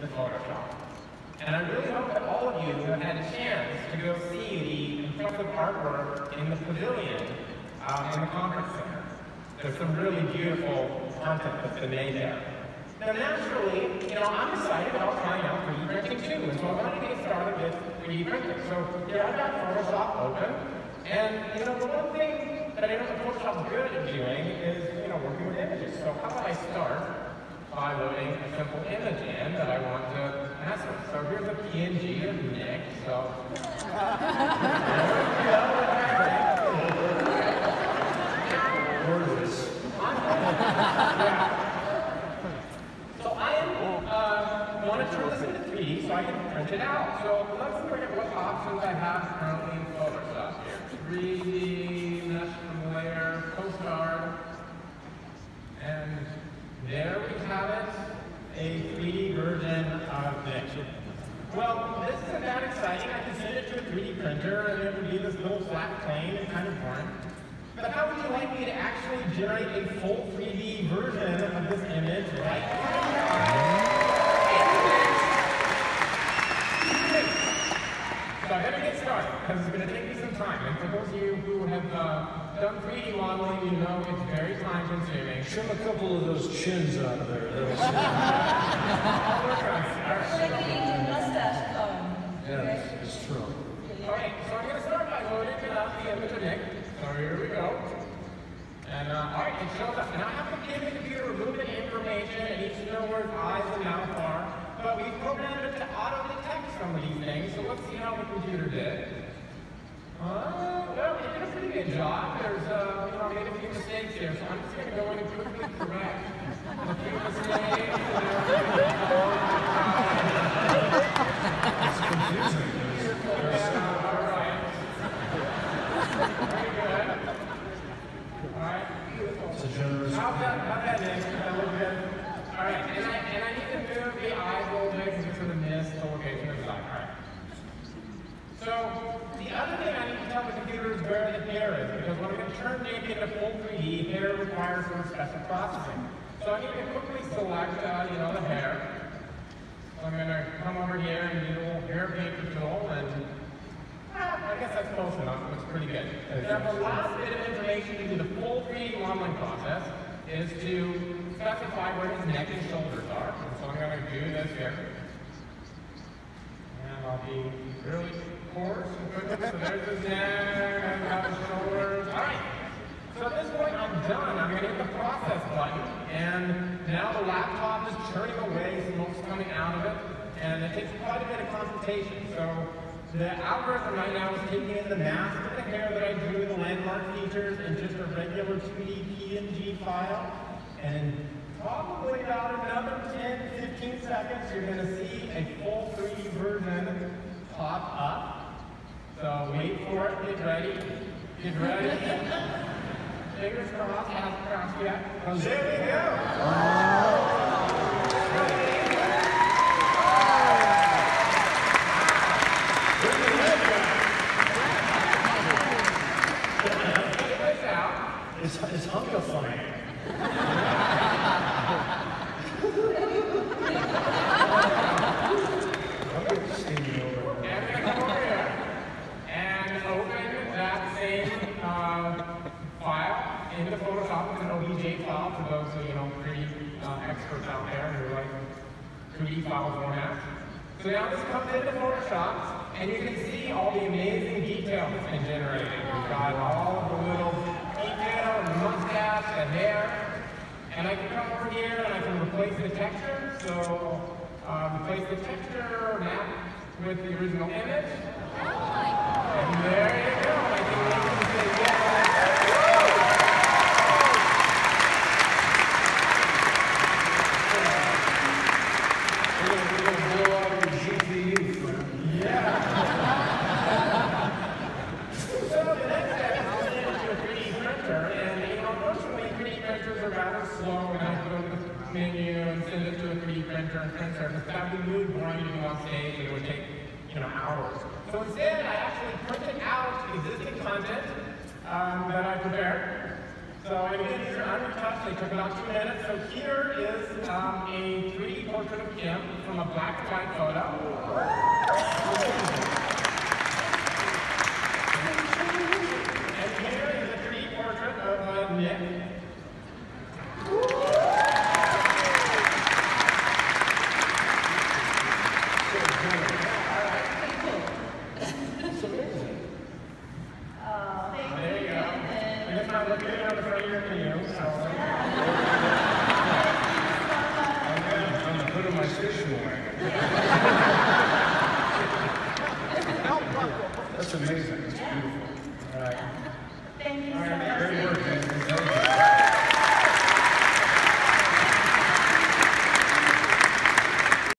into Photoshop. And I really hope that all of you have had a chance to go see the impressive artwork in the pavilion um, in the conference center. There's some really beautiful content that's been made there. Now naturally, you know, I'm excited about trying out 3D printing too, and so I wanted to get started with 3D printing. So yeah, I've got Photoshop open, and you know, the one thing that I know that Photoshop's good at doing is, you know, working with images. So how about I start by loading a simple image in that I want to with. So here's a PNG of Nick, so So I uh, want to turn this into 3D so I can print it out. So let's look at what options I have currently in Photoshop here. 3D, mesh layer, postcard, and there we have it, a 3D version of Nick. Well, this isn't that exciting. I can send it to a 3D printer and it would be this little flat plane and kind of boring. But how would you like me to actually generate a full 3D version of this image right now? So I better get started, because it's going to take me some time. And for those of you who have uh, done 3D modeling, you know it's very time consuming. Trim a couple of those chins out of there. That'll see. Like eating a mustache comb. Yeah, it's true. Alright, so I'm going to start by loading up the image of. So here we go. And uh, alright, it shows up. And I have to give the computer information. It needs to know where its eyes and mouth are. But we programmed it to auto-detect some of these things. So let's see how the computer did. Uh, it a good job. There's, uh, you a few mistakes here. So I'm just going to quickly correct. It's confusing. Alright. Very good. Alright. It's a generous. How's that, how's that, Nick? That look good? Alright, and I, and I need to move the eyes a little bit because it's going to location of the eye. Alright. So, the other thing I need to tell the computer is where the hair is, because when I'm going to turn Nick into full 3D, hair requires some special processing. So I need to quickly select, uh, you know, the hair. So I'm going to come over here and do a little hair paper tool, and I guess that's close enough. It looks pretty good. Now, the last bit of information to do the full 3D modeling process is to specify where his neck and shoulders are. And so I'm going to do this here. And I'll be really coarse and. So there's his neck, and have his shoulders. All right. So at this point, I'm done. I'm going to hit the process button, and now the laptop is churning away, smoke's coming out of it, and it takes quite a bit of computation. So the algorithm right now is taking in the mask of the hair that I drew, the landmark features, in just a regular 2D PNG file, and probably about another 10, 15 seconds, you're going to see a full 3D version pop up. So wait for it, get ready, get ready. Fingers crossed, half crossed yet. There we go. Check this out. It's, it's hunkifying. I'm going to steam you over. And we're gonna come over here and open that same uh, file into Photoshop. It's an OBJ file for those you know, 3D uh, experts out there who like 3D file format. So now this comes into Photoshop, and you can see all the amazing detail that's been generated. We've got all the little detail, the mustache, the hair. And I can come over here and I can replace the texture. So uh, replace the texture map with the original image. And there you go. I can look and say, yes. We're going to blow out your GPU, friend. So the next step is to send it to a 3D printer. And you know, unfortunately, 3D are rather slow. And I go to the menu and send it to a 3D printer and print surface. That would to do on stage, and it would take you know hours. So instead, I actually printed out existing content um, that I prepared. So, and again, these are unretouched. They took about two minutes. So here is um, a 3D portrait of Kim from a black and white photo. And here is a 3D portrait of uh, Nick. It's amazing. Uh, thank There you you. go. I guess I'm looking at the front of your canoe, so. On the hood of my station wagon. That's amazing. It's beautiful. All right. Thank you so All right, much. great work. Thank you.